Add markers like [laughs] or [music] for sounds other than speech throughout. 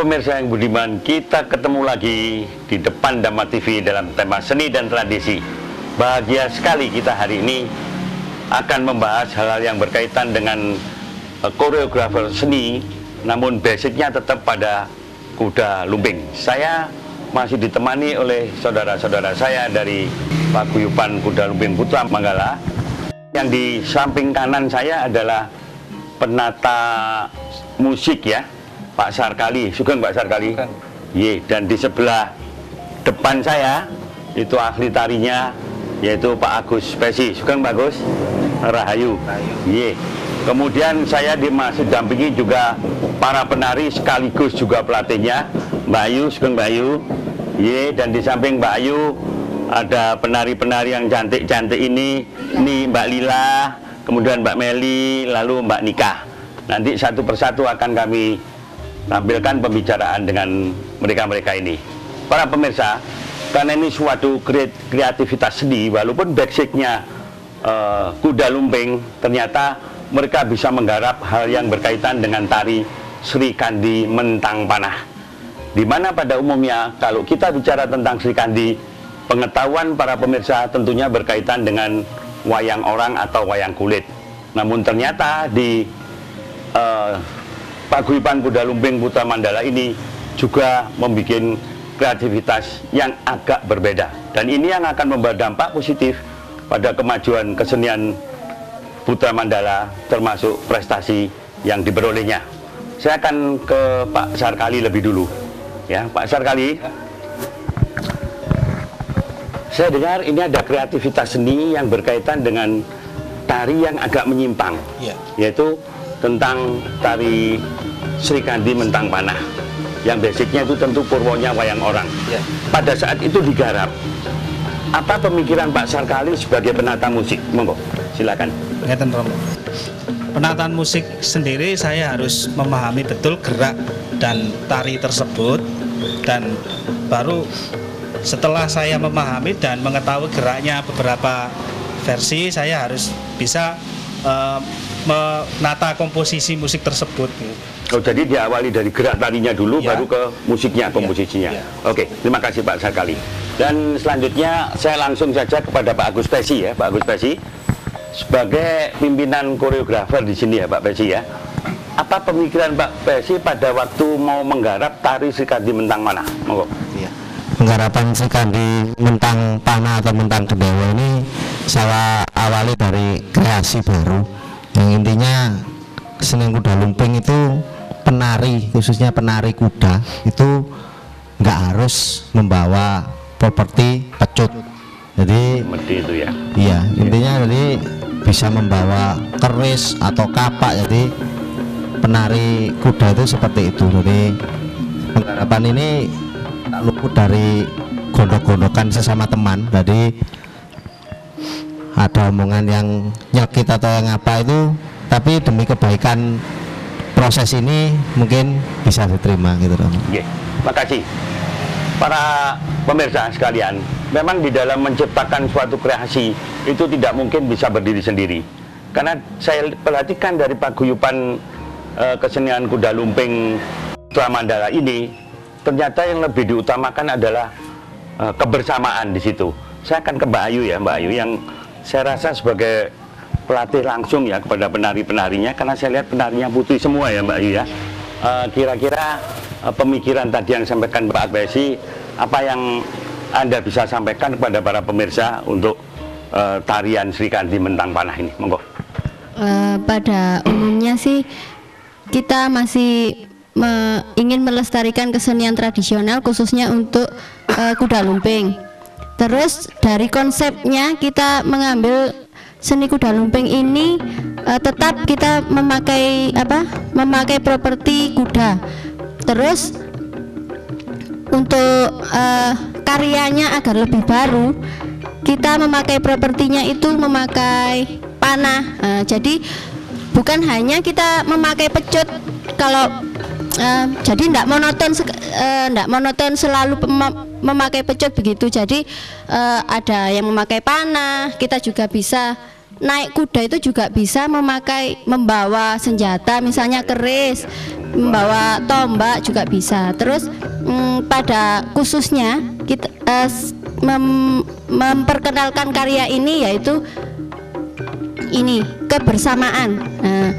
pemirsa yang budiman, kita ketemu lagi di depan Dama TV dalam tema seni dan tradisi. Bahagia sekali kita hari ini akan membahas hal-hal yang berkaitan dengan eh, koreografer seni, namun basicnya tetap pada kuda lumping. Saya masih ditemani oleh saudara-saudara saya dari Paguyuban Kuda Lumping Putra Manggala. Yang di samping kanan saya adalah penata musik ya, Pak Sarkali. Sugeng Pak Sarkali. Ye, dan di sebelah depan saya itu ahli tarinya yaitu Pak Agus Pesi. Sugeng Pak Agus. Rahayu. Ye. Kemudian saya dimasuk dampingi juga para penari sekaligus juga pelatihnya Mbak Ayu, Sugeng Mbak Ayu. Ye, dan di samping Mbak Ayu ada penari-penari yang cantik-cantik ini, ini Mbak Lila, kemudian Mbak Meli, lalu Mbak Nikah. Nanti satu persatu akan kami tampilkan pembicaraan dengan mereka-mereka ini. Para pemirsa, karena ini suatu kre- kreativitas seni, walaupun basicnya eh, kuda lumping, ternyata mereka bisa menggarap hal yang berkaitan dengan tari Sri Kandi Mentang Panah. Di mana pada umumnya kalau kita bicara tentang Sri Kandi, pengetahuan para pemirsa tentunya berkaitan dengan wayang orang atau wayang kulit. Namun ternyata di eh, Paguyuban Kuda Lumping Putra Mandala ini juga membuat kreativitas yang agak berbeda. Dan ini yang akan membawa dampak positif pada kemajuan kesenian Putra Mandala termasuk prestasi yang diperolehnya. Saya akan ke Pak Sarkali lebih dulu. Ya, Pak Sarkali. Saya dengar ini ada kreativitas seni yang berkaitan dengan tari yang agak menyimpang Iya. yaitu tentang tari Sri Kandi Mentang Panah yang basicnya itu tentu purwonya wayang orang Iya. pada saat itu digarap apa pemikiran Pak Sarkali sebagai penata musik monggo silakan Ngeten Romo. Penataan musik sendiri saya harus memahami betul gerak dan tari tersebut dan baru setelah saya memahami dan mengetahui geraknya beberapa versi saya harus bisa eh, menata komposisi musik tersebut. Oh, jadi diawali dari gerak tarinya dulu, Ya. baru ke musiknya, Ya. komposisinya. Ya. Oke, terima kasih Pak Sarkali. Dan selanjutnya saya langsung saja kepada Pak Agus Pesi ya, Pak Agus Pesi. Sebagai pimpinan koreografer di sini ya, Pak Pesi ya. Apa pemikiran Pak Pesi pada waktu mau menggarap tari Srikandi Mentang Mana? Monggo. Iya. Penggarapan Srikandi Mentang Panah atau Mentang Gendewa ini saya awali dari kreasi baru yang intinya seni kuda lumping itu penari khususnya penari kuda itu nggak harus membawa properti pecut. Jadi Seperti itu ya. iya intinya jadi bisa membawa keris atau kapak. Jadi penari kuda itu seperti itu. Jadi penggarapan ini tak luput dari gondok-gondokan sesama teman. Jadi ada omongan yang nyekit atau yang apa itu tapi demi kebaikan proses ini mungkin bisa diterima gitu loh Oke, makasih. Para pemirsa sekalian, memang di dalam menciptakan suatu kreasi itu tidak mungkin bisa berdiri sendiri. Karena saya perhatikan dari paguyuban eh, kesenian kuda lumping Putra Mandala ini, ternyata yang lebih diutamakan adalah eh, kebersamaan di situ. Saya akan ke Mbak Ayu ya, Mbak Ayu yang saya rasa sebagai pelatih langsung ya kepada penari-penarinya karena saya lihat penarinya putih semua ya Mbak Ayu ya. Eh, Kira-kira eh, pemikiran tadi yang disampaikan Mbak Agbesi, apa yang Anda bisa sampaikan kepada para pemirsa untuk eh, tarian Sri Kandi Mentang Panah ini? Monggo. Eh, pada umumnya sih kita masih me- ingin melestarikan kesenian tradisional khususnya untuk eh, kuda lumping. Terus dari konsepnya kita mengambil seni kuda lumping ini eh, tetap kita memakai apa memakai properti kuda. Terus untuk eh, karyanya agar lebih baru kita memakai propertinya itu memakai panah. Eh, jadi bukan hanya kita memakai pecut kalau eh, jadi tidak monoton tidak monoton selalu memakai pecut begitu. Jadi eh, ada yang memakai panah kita juga bisa naik kuda itu juga bisa memakai membawa senjata misalnya keris membawa tombak juga bisa. Terus mm, pada khususnya kita s- mem- memperkenalkan karya ini yaitu ini kebersamaan. Nah,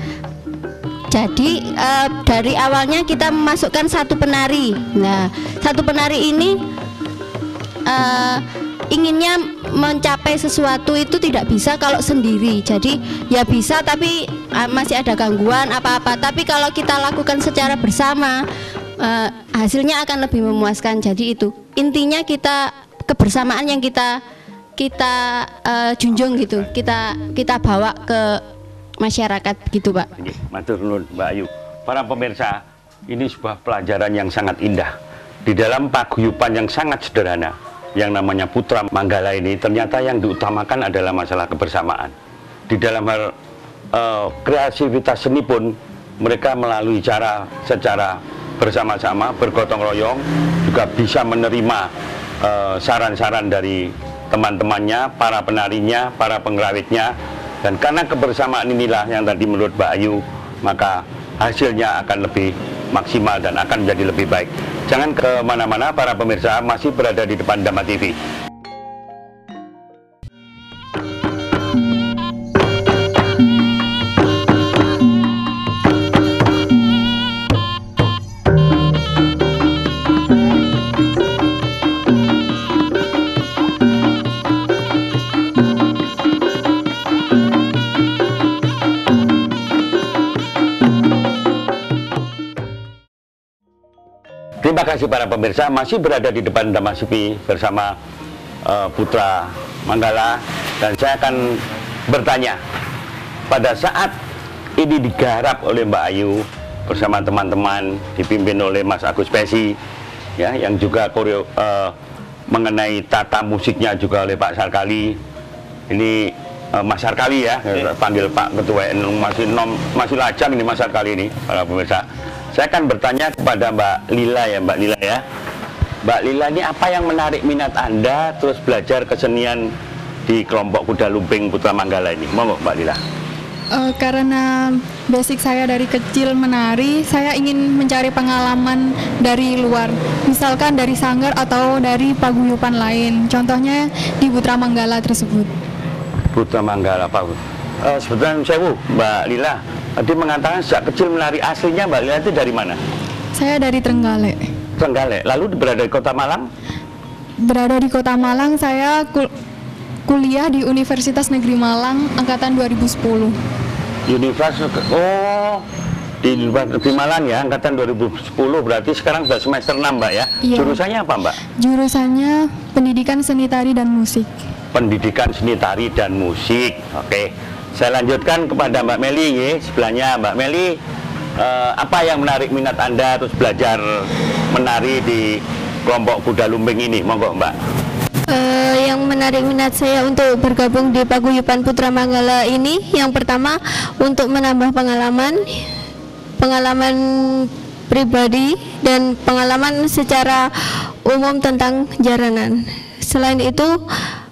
jadi eh, dari awalnya kita memasukkan satu penari. Nah, satu penari ini eh, inginnya mencapai sesuatu itu tidak bisa kalau sendiri. Jadi ya bisa tapi eh, masih ada gangguan apa-apa. Tapi kalau kita lakukan secara bersama eh, hasilnya akan lebih memuaskan. Jadi itu intinya kita kebersamaan yang kita kita eh, junjung gitu. Kita kita bawa ke masyarakat gitu, Pak. Matur nuwun Mbak Ayu. Para pemirsa, ini sebuah pelajaran yang sangat indah. Di dalam paguyuban yang sangat sederhana, yang namanya Putra Manggala ini ternyata yang diutamakan adalah masalah kebersamaan. Di dalam hal eh, kreativitas seni pun mereka melalui cara secara bersama-sama bergotong royong juga bisa menerima eh, saran-saran dari teman-temannya, para penarinya, para pengrawitnya dan karena kebersamaan inilah yang tadi menurut Mbak Ayu maka hasilnya akan lebih maksimal dan akan menjadi lebih baik. Jangan ke mana-mana para pemirsa masih berada di depan Dama TV. Pemirsa masih berada di depan Dama TV bersama eh, Putra Manggala. Dan saya akan bertanya pada saat ini digarap oleh Mbak Ayu bersama teman-teman dipimpin oleh Mas Agus Pesi ya yang juga koreo eh, mengenai tata musiknya juga oleh Pak Sarkali. Ini eh, Mas Sarkali ya panggil Pak Ketua NU masih nom, masih lajang ini Mas Sarkali ini. Para pemirsa saya akan bertanya kepada Mbak Lila ya Mbak Lila ya. Mbak Lila ini apa yang menarik minat Anda terus belajar kesenian di kelompok kuda lumping Putra Manggala ini? Monggo Mbak Lila. Eh, karena basic saya dari kecil menari, saya ingin mencari pengalaman dari luar, misalkan dari sanggar atau dari paguyuban lain. Contohnya di Putra Manggala tersebut. Putra Manggala Pak. Eh, sebetulnya saya Mbak Lila tadi mengatakan sejak kecil menari aslinya Mbak Lila itu dari mana Saya dari Trenggalek. Trenggalek lalu berada di Kota Malang Berada di Kota Malang, saya kul- kuliah di Universitas Negeri Malang angkatan 2010. Universitas oh di Universitas Negeri Malang ya angkatan 2010 berarti sekarang sudah semester 6 Mbak ya Iya. jurusannya apa Mbak Jurusannya Pendidikan Seni Tari dan Musik. pendidikan seni tari dan musik. Oke, saya lanjutkan kepada Mbak Meli, ya. sebelahnya Mbak Meli. eh, apa yang menarik minat Anda terus belajar menari di kelompok kuda lumping ini? Monggo Mbak. Eh, yang menarik minat saya untuk bergabung di Paguyuban Putra Manggala ini yang pertama untuk menambah pengalaman pengalaman pribadi dan pengalaman secara umum tentang jaranan. Selain itu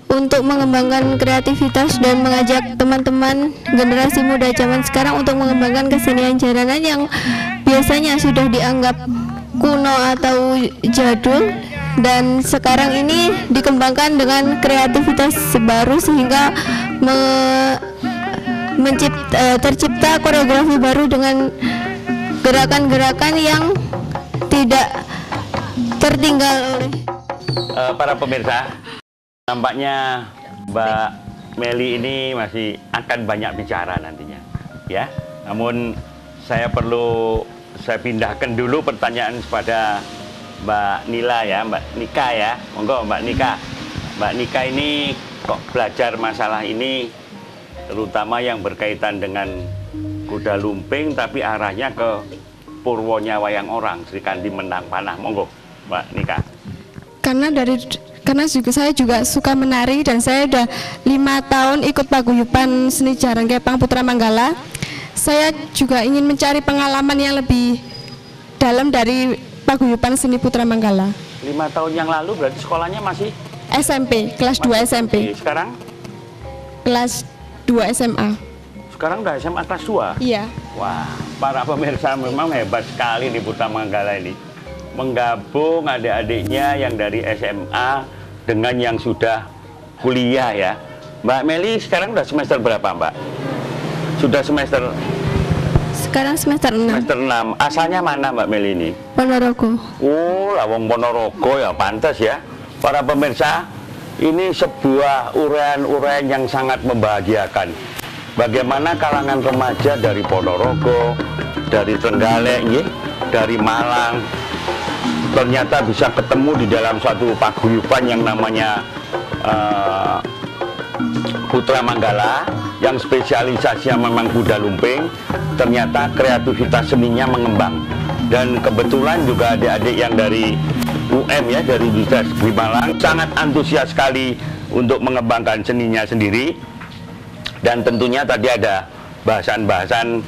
untuk mengembangkan kreativitas dan mengajak teman-teman generasi muda zaman sekarang untuk mengembangkan kesenian jaranan yang biasanya sudah dianggap kuno atau jadul dan sekarang ini dikembangkan dengan kreativitas baru sehingga me- mencipt- eh, tercipta koreografi baru dengan gerakan-gerakan yang tidak tertinggal oleh Eh, para pemirsa, nampaknya Mbak Meli ini masih akan banyak bicara nantinya, ya. Namun saya perlu saya pindahkan dulu pertanyaan kepada Mbak Nila ya, Mbak Nika ya. Monggo Mbak Nika. Mbak Nika ini kok belajar masalah ini terutama yang berkaitan dengan kuda lumping tapi arahnya ke Purwonya Wayang Orang Sri Kandi Menang Panah monggo Mbak Nika Karena dari karena juga saya juga suka menari dan saya udah lima tahun ikut paguyuban seni jarang kepang Putra Manggala. Saya juga ingin mencari pengalaman yang lebih dalam dari paguyuban seni Putra Manggala. lima tahun yang lalu berarti sekolahnya masih SMP, kelas 2 SMP, sekarang kelas 2 SMA. sekarang udah SMA kelas 2 Iya. Wah, para pemirsa memang hebat sekali di Putra Manggala ini. Menggabung adik-adiknya yang dari SMA dengan yang sudah kuliah ya. Mbak Meli sekarang udah semester berapa Mbak? Sudah semester Sekarang semester 6 semester 6. Asalnya mana Mbak Meli ini? Ponorogo. Oh, Lawang Ponorogo ya pantas ya. Para pemirsa, ini sebuah uraian-uraian yang sangat membahagiakan. Bagaimana kalangan remaja dari Ponorogo, dari Trenggalek, dari Malang, ternyata bisa ketemu di dalam suatu paguyuban yang namanya eh, Putra Manggala yang spesialisasinya memang kuda lumping. Ternyata kreativitas seninya mengembang. Dan kebetulan juga adik-adik yang dari UM ya dari Universitas Negeri Malang sangat antusias sekali untuk mengembangkan seninya sendiri. Dan tentunya tadi ada bahasan-bahasan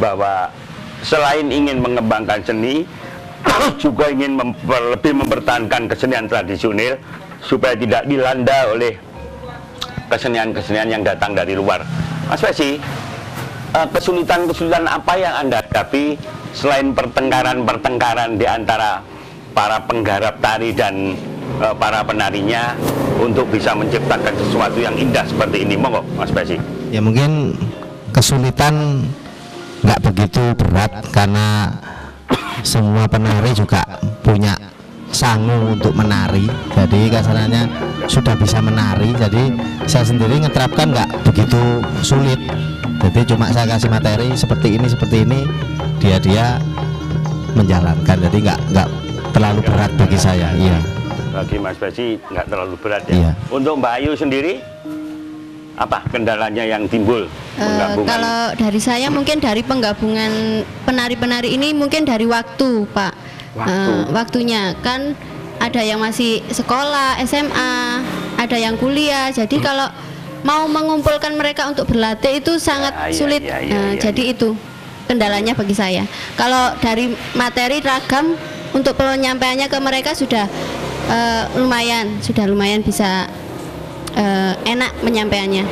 bahwa selain ingin mengembangkan seni juga ingin memper- lebih mempertahankan kesenian tradisional supaya tidak dilanda oleh kesenian-kesenian yang datang dari luar. Mas Pesi, eh, kesulitan-kesulitan apa yang Anda hadapi selain pertengkaran-pertengkaran di antara para penggarap tari dan eh, para penarinya untuk bisa menciptakan sesuatu yang indah seperti ini? Monggo, Mas Pesi. ya mungkin kesulitan nggak begitu berat karena semua penari juga punya sangu untuk menari. Jadi kasarannya sudah bisa menari. Jadi saya sendiri ngeterapkan nggak begitu sulit. Jadi cuma saya kasih materi seperti ini seperti ini dia dia menjalankan. Jadi nggak nggak terlalu berat bagi saya iya. Bagi Mas Pesi nggak terlalu berat ya. Iya. Untuk Mbak Ayu sendiri, apa kendalanya yang timbul? Penggabungan? kalau dari saya mungkin dari penggabungan penari-penari ini mungkin dari waktu, Pak. Waktu. Eh, waktunya kan ada yang masih sekolah, SMA, ada yang kuliah. Jadi kalau mau mengumpulkan mereka untuk berlatih itu sangat Ah, iya, sulit. iya, iya, Eh, iya, jadi itu kendalanya bagi saya. Kalau dari materi ragam untuk penyampaiannya ke mereka sudah eh, lumayan, sudah lumayan bisa eh, enak penyampaiannya.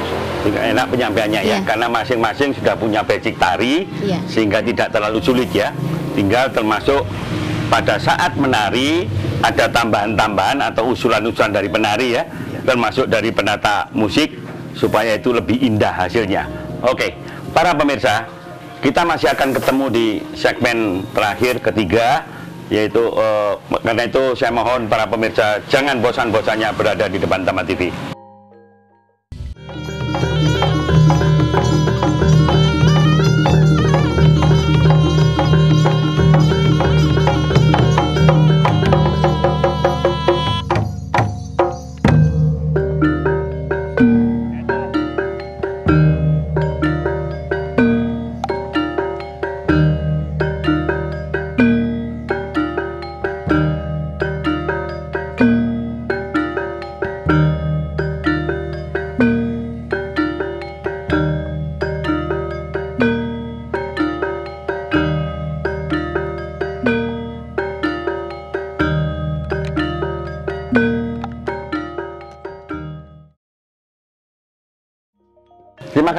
Enak penyampaiannya ya, Iya. karena masing-masing sudah punya basic tari, Iya. sehingga tidak terlalu sulit ya. Tinggal termasuk pada saat menari ada tambahan-tambahan atau usulan-usulan dari penari ya, termasuk dari penata musik supaya itu lebih indah hasilnya. Oke, para pemirsa, kita masih akan ketemu di segmen terakhir ketiga yaitu eh, karena itu saya mohon para pemirsa jangan bosan-bosannya berada di depan Taman TV.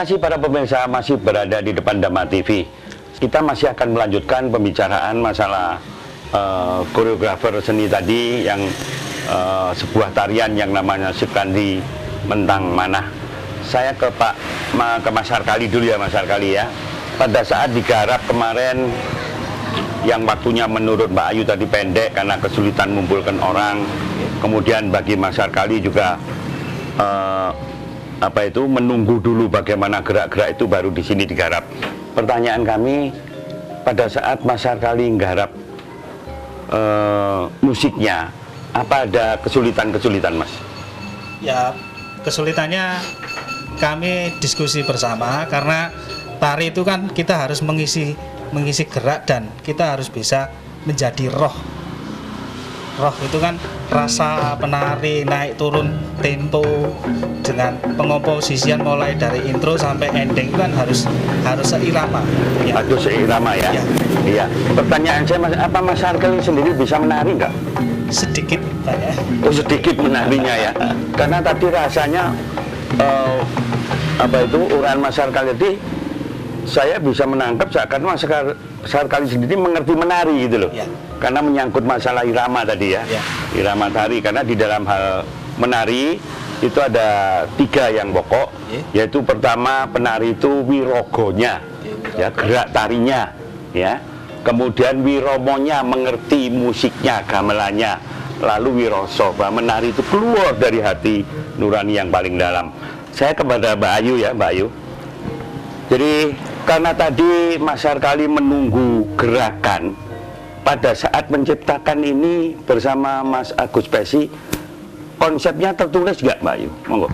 Kasih para pemirsa masih berada di depan Dama TV. Kita masih akan melanjutkan pembicaraan masalah eh, koreografer seni tadi yang eh, sebuah tarian yang namanya Sikandi Mentang Manah. Saya ke Pak Ma, ke Mas Arkali dulu ya Mas Arkali ya. Pada saat digarap kemarin yang waktunya menurut Mbak Ayu tadi pendek karena kesulitan mengumpulkan orang. Kemudian bagi Mas Arkali juga eh, apa itu menunggu dulu bagaimana gerak-gerak itu baru di sini digarap. Pertanyaan kami pada saat Mas Arkali nggarap eh, musiknya, apa ada kesulitan-kesulitan Mas? Ya kesulitannya kami diskusi bersama karena tari itu kan kita harus mengisi mengisi gerak dan kita harus bisa menjadi roh roh itu kan rasa penari naik turun tempo dengan pengomposisian mulai dari intro sampai ending kan harus harus seirama ya. Aduh seirama ya. Ya. Iya. Pertanyaan saya mas, apa Mas Arkel sendiri bisa menari nggak? sedikit banyak Oh sedikit menarinya ya. [laughs] Karena tadi rasanya eh, apa itu uraian Mas Arkel tadi saya bisa menangkap seakan Mas Arkel sendiri mengerti menari gitu loh. Ya. Karena menyangkut masalah irama tadi ya. Ya. Irama tari karena di dalam hal menari itu ada tiga yang pokok Ya. yaitu pertama penari itu wirogonya ya gerak tarinya ya kemudian wiromonya mengerti musiknya gamelannya lalu wiroso bahwa menari itu keluar dari hati nurani yang paling dalam saya kepada Mbak Ayu ya Mbak Ayu jadi karena tadi Mas Arkali menunggu gerakan pada saat menciptakan ini bersama Mas Agus Pesi konsepnya tertulis nggak Mbak Ayu monggo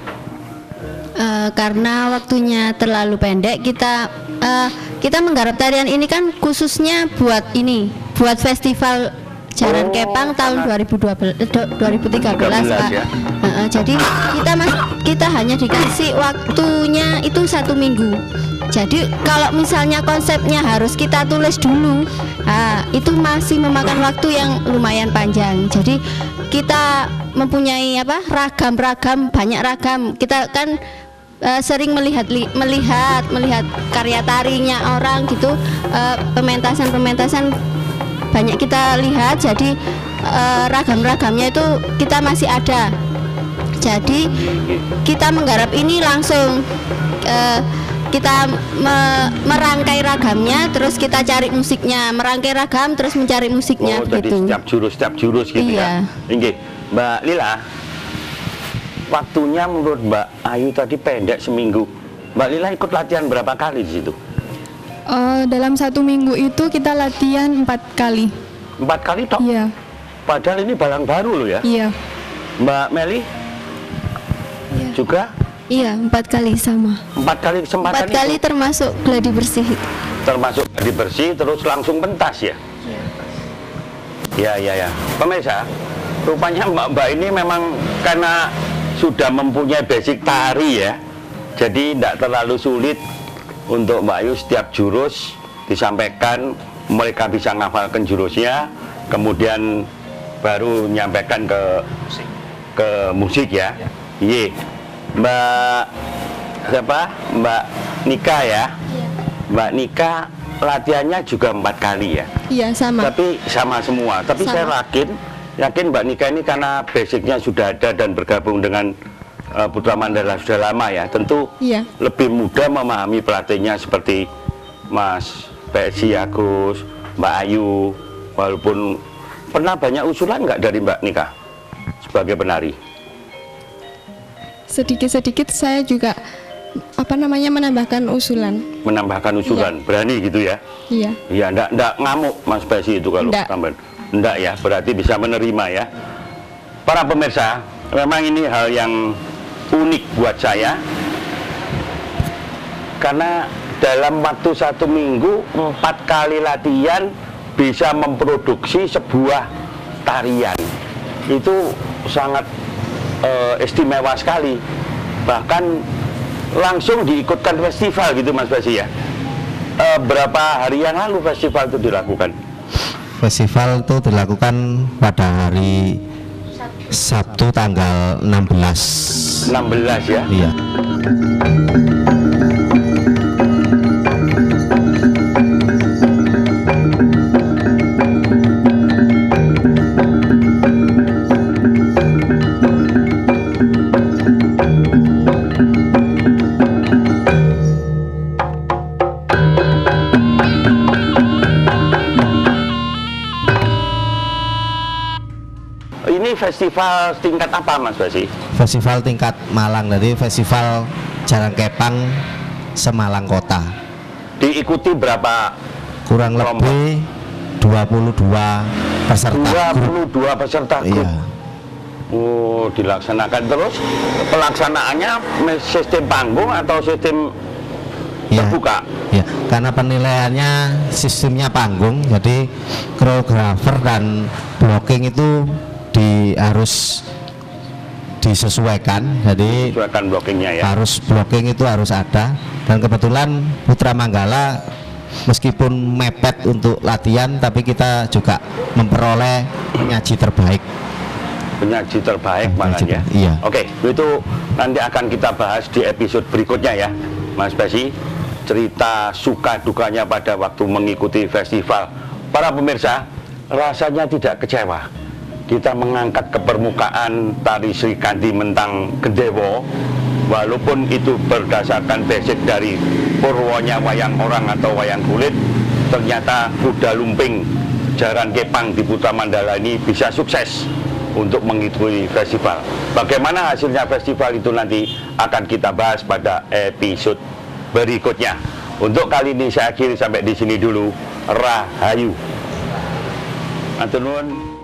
Eh, karena waktunya terlalu pendek kita eh, kita menggarap tarian ini kan khususnya buat ini buat festival Jaran Oh, Kepang tahun karena- 2012 eh, do- 2013 Pak. ya. Eh, eh, jadi kita mas kita hanya dikasih waktunya itu satu minggu. Jadi kalau misalnya konsepnya harus kita tulis dulu, ah, itu masih memakan waktu yang lumayan panjang. Jadi kita mempunyai apa ragam-ragam banyak ragam. Kita kan eh, sering melihat li- melihat melihat karya tarinya orang gitu eh, pementasan-pementasan banyak kita lihat jadi eh, ragam-ragamnya itu kita masih ada jadi kita menggarap ini langsung eh, kita me- merangkai ragamnya terus kita cari musiknya merangkai ragam terus mencari musiknya Oh, jadi gitu setiap jurus setiap jurus gitu ya. Iya. Inggih. Mbak Lila, waktunya menurut Mbak Ayu tadi pendek seminggu. Mbak Lila ikut latihan berapa kali di situ? Eh, dalam satu minggu itu kita latihan empat kali. Empat kali tok. Iya, Padahal ini barang baru loh ya. iya. Mbak Meli Iya. juga iya empat kali sama empat kali kesempatan empat kali itu. termasuk gladi bersih termasuk di bersih terus langsung pentas ya. Ya ya ya. Pemirsa, rupanya mbak-mbak ini memang karena sudah mempunyai basic tari ya, jadi tidak terlalu sulit untuk Mbak Ayu setiap jurus disampaikan mereka bisa ngafalkan jurusnya, kemudian baru menyampaikan ke ke musik ya. Iya. Mbak siapa? Mbak Nika ya. Mbak Nika latihannya juga empat kali ya. iya sama Tapi sama semua. Tapi Sama. saya yakin, yakin Mbak Nika ini karena basicnya sudah ada dan bergabung dengan eh, Putra Mandala sudah lama ya. Tentu Iya. lebih mudah memahami pelatihnya seperti Mas PSI Agus, Mbak Ayu. Walaupun pernah banyak usulan nggak dari Mbak Nika sebagai penari? Sedikit-sedikit saya juga apa namanya menambahkan usulan. Menambahkan usulan, berani gitu ya? Iya. Iya, ndak ndak ngamuk Mas Besi itu kalau Ndak. tambahan. Ndak ya, berarti bisa menerima ya. Para pemirsa, memang ini hal yang unik buat saya. Karena dalam waktu satu minggu, empat kali latihan bisa memproduksi sebuah tarian. Itu sangat eh, istimewa sekali. Bahkan langsung diikutkan festival gitu Mas Basi ya. Eh, berapa hari yang lalu festival itu dilakukan? Festival itu dilakukan pada hari Sabtu tanggal 16. 16 ya. Iya. Festival tingkat apa Mas Basi? Festival tingkat Malang dari Festival Jalan Kepang Semalang Kota. Diikuti berapa? Kurang Kelompok. lebih 22 peserta grup. 22 peserta grup. Iya. Oh, dilaksanakan terus pelaksanaannya sistem panggung atau sistem Ya, terbuka? ya, karena penilaiannya sistemnya panggung, jadi koreografer dan blocking itu di harus disesuaikan. Jadi Sesuaikan blockingnya ya. harus blocking itu harus ada dan kebetulan Putra Manggala meskipun mepet untuk latihan tapi kita juga memperoleh penyaji terbaik Penyaji terbaik malah Penyaji ya. iya. Oke, itu nanti akan kita bahas di episode berikutnya ya, Mas Besi. Cerita suka dukanya pada waktu mengikuti festival. Para pemirsa, rasanya tidak kecewa. Kita mengangkat ke permukaan tari Sri Kandi Mentang Gendewo walaupun itu berdasarkan basic dari purwonya wayang orang atau wayang kulit ternyata kuda lumping jaran kepang di Putra Mandala ini bisa sukses untuk mengikuti festival. Bagaimana hasilnya festival itu nanti akan kita bahas pada episode berikutnya. Untuk kali ini saya akhiri sampai di sini dulu. Rahayu. Matur nuwun.